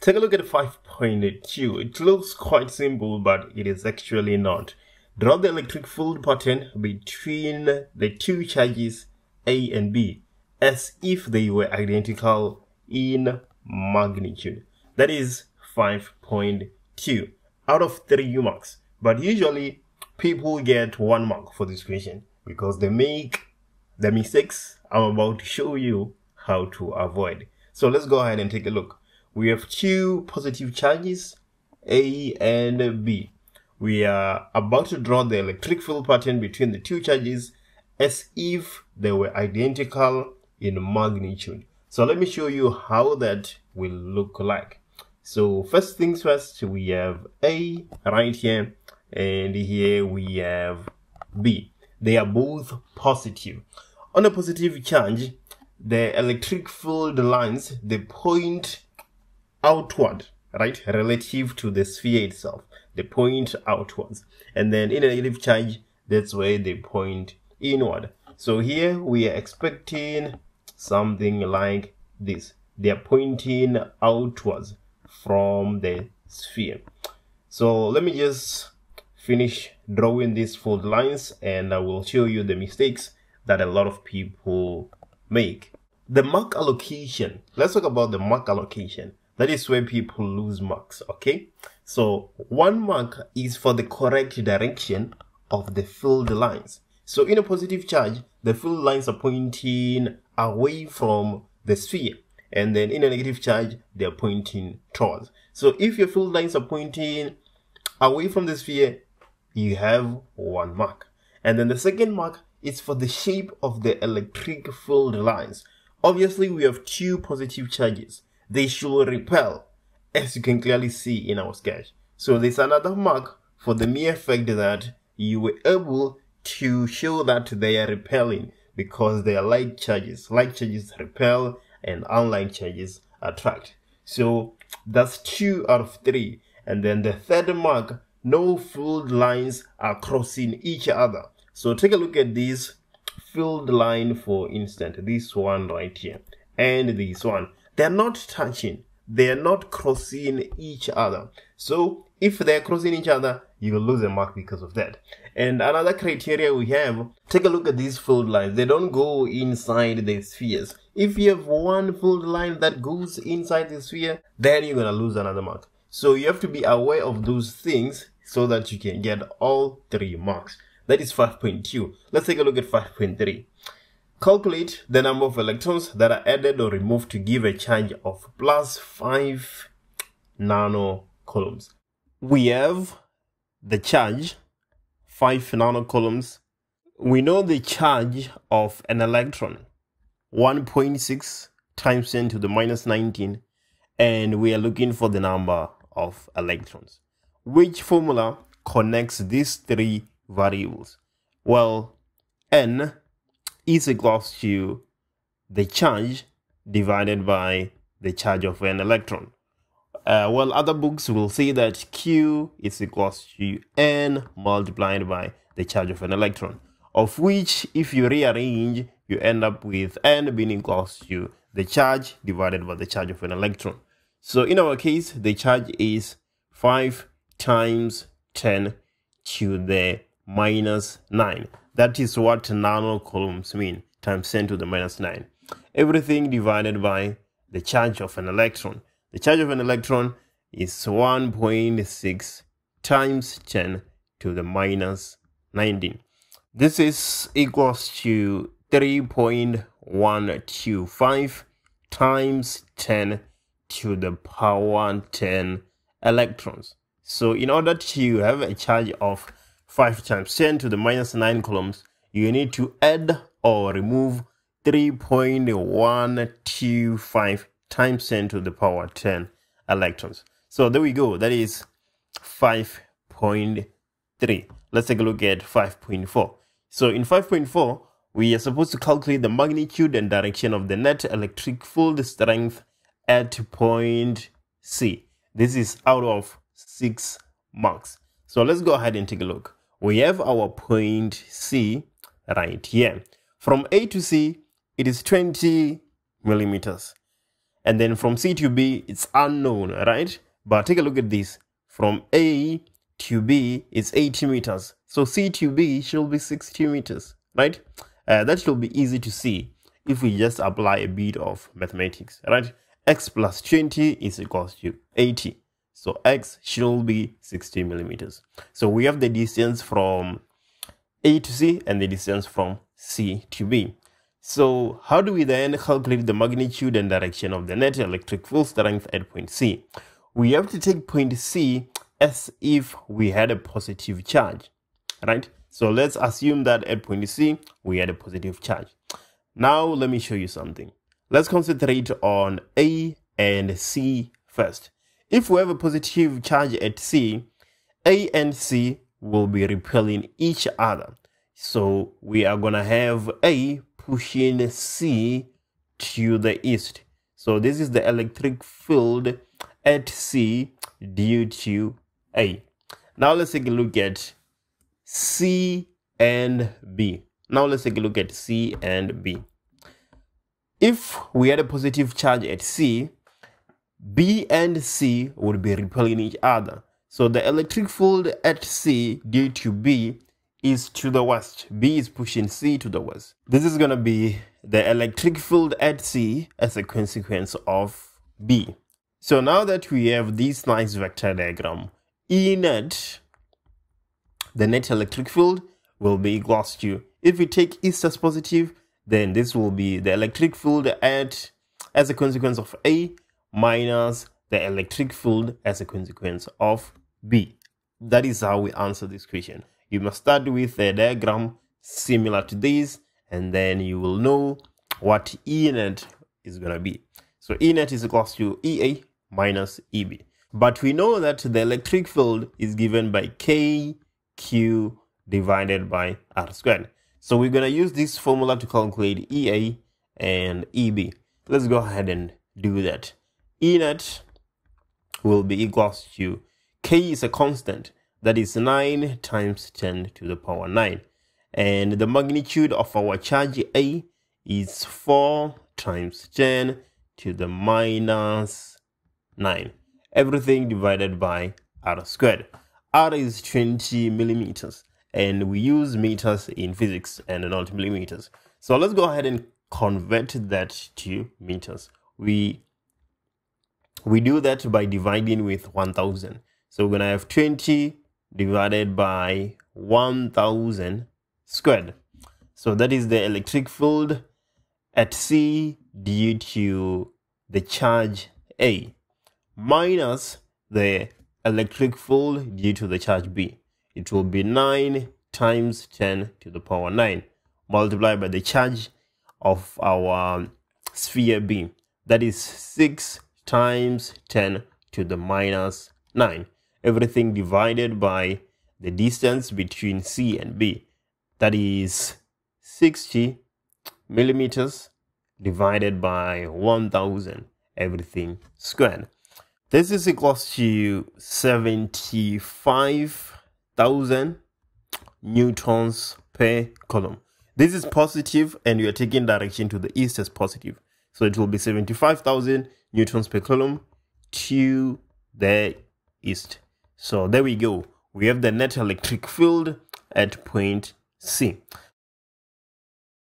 Take a look at 5.2. It looks quite simple, but it is actually not. Draw the electric field pattern between the two charges A and B as if they were identical in magnitude. That is 5.2 out of 3 marks. But usually people get 1 mark for this question because they make the mistakes I'm about to show you how to avoid. So let's go ahead and take a look. We have two positive charges, A and B. We are about to draw the electric field pattern between the two charges as if they were identical in magnitude. So let me show you how that will look like. So first things first, we have A right here and here we have B. They are both positive. On a positive charge, the electric field lines, they point outward, right? Relative to the sphere itself. They point outwards. And then in a negative charge, that's where they point inward. So here we are expecting something like this. They are pointing outwards from the sphere. So let me just finish drawing these fold lines and I will show you the mistakes that a lot of people make. The mark allocation. Let's talk about the mark allocation. That is where people lose marks, okay? So one mark is for the correct direction of the field lines. So in a positive charge, the field lines are pointing away from the sphere. And then in a negative charge, they're pointing towards. So if your field lines are pointing away from the sphere, you have one mark. And then the second mark is for the shape of the electric field lines. Obviously, we have two positive charges. They should repel, as you can clearly see in our sketch. So there's another mark for the mere fact that you were able to show that they are repelling because they are like charges. Like charges repel and unlike charges attract. So that's two out of three. And then the third mark, no field lines are crossing each other. So take a look at this field line for instance, this one right here and this one. They're not touching. They're not crossing each other. So if they're crossing each other, you will lose a mark because of that. And another criteria we have, take a look at these fold lines. They don't go inside the spheres. If you have one fold line that goes inside the sphere, then you're gonna lose another mark. So you have to be aware of those things so that you can get all three marks. That is 5.2. Let's take a look at 5.3. Calculate the number of electrons that are added or removed to give a charge of plus 5 nanocoulombs. We have the charge, 5 nanocoulombs. We know the charge of an electron, 1.6 times 10 to the minus 19, and we are looking for the number of electrons. Which formula connects these three variables? Well, n is equals to the charge divided by the charge of an electron. Uh, well, other books will say that Q is equals to n multiplied by the charge of an electron, of which if you rearrange, you end up with n being equals to the charge divided by the charge of an electron. So in our case, the charge is 5 times 10 to the minus 9. That is what nanocoulombs mean, times 10 to the minus 9. Everything divided by the charge of an electron. The charge of an electron is 1.6 times 10 to the minus 19. This is equals to 3.125 times 10 to the power 10 electrons. So in order to have a charge of 5 times 10 to the minus 9 coulombs, you need to add or remove 3.125 times 10 to the power 10 electrons. So there we go. That is 5.3. Let's take a look at 5.4. So in 5.4, we are supposed to calculate the magnitude and direction of the net electric field strength at point C. This is out of 6 marks. So let's go ahead and take a look. We have our point C right here. From A to C, it is 20 millimeters. And then from C to B, it's unknown, right? But take a look at this. From A to B is 80 meters. So C to B should be 60 meters, right? Uh, that should be easy to see if we just apply a bit of mathematics, right? X plus 20 is equals to 80. So X should be 60 millimeters. So we have the distance from A to C and the distance from C to B. So how do we then calculate the magnitude and direction of the net electric field strength at point C? We have to take point C as if we had a positive charge, right? So let's assume that at point C, we had a positive charge. Now let me show you something. Let's concentrate on A and C first. If we have a positive charge at C, A and C will be repelling each other. So we are going to have A pushing C to the east. So this is the electric field at C due to A. Now let's take a look at C and B. Now let's take a look at C and B. If we had a positive charge at C, B and C would be repelling each other. So the electric field at C due to B is to the west. B is pushing C to the west. This is going to be the electric field at C as a consequence of B. So now that we have this nice vector diagram, E net, the net electric field, will be equals to, if we take east as positive, then this will be the electric field at as a consequence of A minus the electric field as a consequence of B. That is how we answer this question. You must start with a diagram similar to this and then you will know what E net is going to be. So E net is equals to EA minus EB. But we know that the electric field is given by KQ divided by R squared. So we're going to use this formula to calculate EA and EB. Let's go ahead and do that. E net will be equals to K is a constant that is 9 times 10 to the power 9. And the magnitude of our charge A is 4 times 10 to the minus 9. Everything divided by r squared. r is 20 millimeters and we use meters in physics and not millimeters. So let's go ahead and convert that to meters. We we do that by dividing with 1000. So we're to have 20 divided by 1000 squared. So that is the electric field at C due to the charge A minus the electric field due to the charge B. It will be 9 times 10 to the power 9 multiplied by the charge of our sphere B. That is 6 times 10 to the minus 9. Everything divided by the distance between C and B. That is 60 millimeters divided by 1000 everything squared. This is equals to 75,000 newtons per coulomb. This is positive and you are taking direction to the east as positive. So it will be 75,000 newtons per coulomb to the east. So there we go. We have the net electric field at point C.